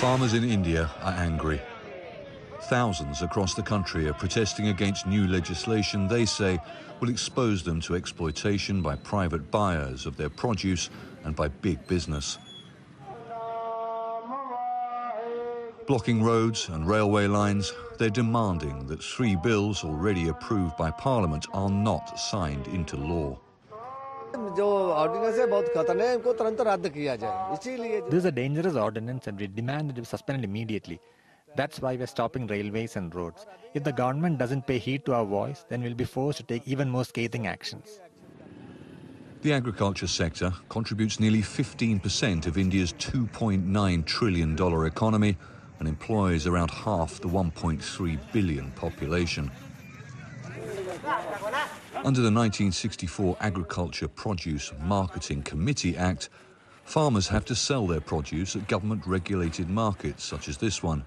Farmers in India are angry. Thousands across the country are protesting against new legislation they say will expose them to exploitation by private buyers of their produce and by big business. Blocking roads and railway lines, they're demanding that three bills already approved by Parliament are not signed into law. This is a dangerous ordinance and we demand that it be suspended immediately. That's why we're stopping railways and roads. If the government doesn't pay heed to our voice, then we'll be forced to take even more scathing actions. The agriculture sector contributes nearly 15% of India's $2.9 trillion economy and employs around half the 1.3 billion population. Under the 1964 Agriculture Produce Marketing Committee Act, farmers have to sell their produce at government-regulated markets such as this one.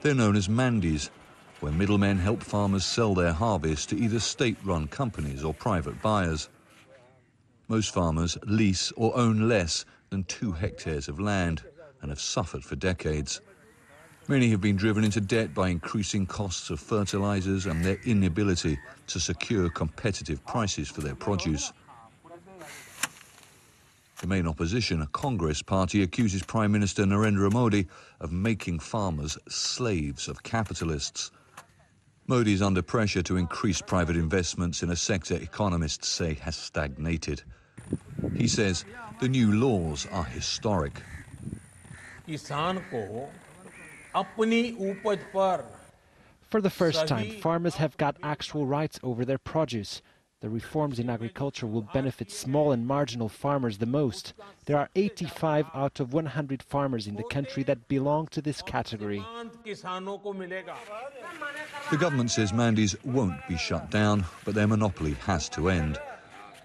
They're known as mandis, where middlemen help farmers sell their harvest to either state-run companies or private buyers. Most farmers lease or own less than two hectares of land and have suffered for decades. Many have been driven into debt by increasing costs of fertilizers and their inability to secure competitive prices for their produce. The main opposition, a Congress party, accuses Prime Minister Narendra Modi of making farmers slaves of capitalists. Modi is under pressure to increase private investments in a sector economists say has stagnated. He says the new laws are historic. For the first time, farmers have got actual rights over their produce. The reforms in agriculture will benefit small and marginal farmers the most. There are 85 out of 100 farmers in the country that belong to this category. The government says mandis won't be shut down, but their monopoly has to end.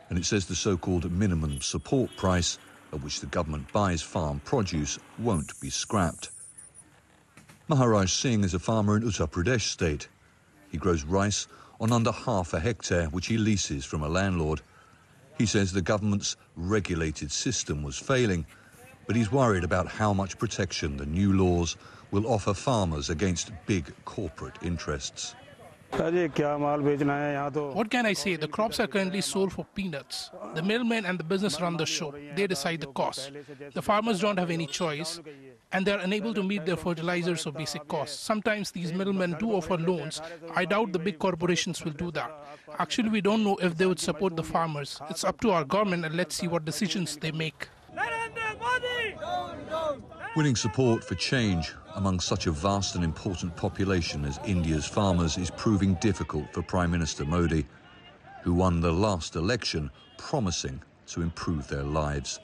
And it says the so-called minimum support price, at which the government buys farm produce, won't be scrapped. Maharaj Singh is a farmer in Uttar Pradesh state. He grows rice on under half a hectare, which he leases from a landlord. He says the government's regulated system was failing, but he's worried about how much protection the new laws will offer farmers against big corporate interests. What can I say? The crops are currently sold for peanuts. The middlemen and the business run the show. They decide the cost. The farmers don't have any choice, and they're unable to meet their fertilizers or basic costs. Sometimes these middlemen do offer loans. I doubt the big corporations will do that. Actually, we don't know if they would support the farmers. It's up to our government, and let's see what decisions they make. Winning support for change among such a vast and important population as India's farmers is proving difficult for Prime Minister Modi, who won the last election promising to improve their lives.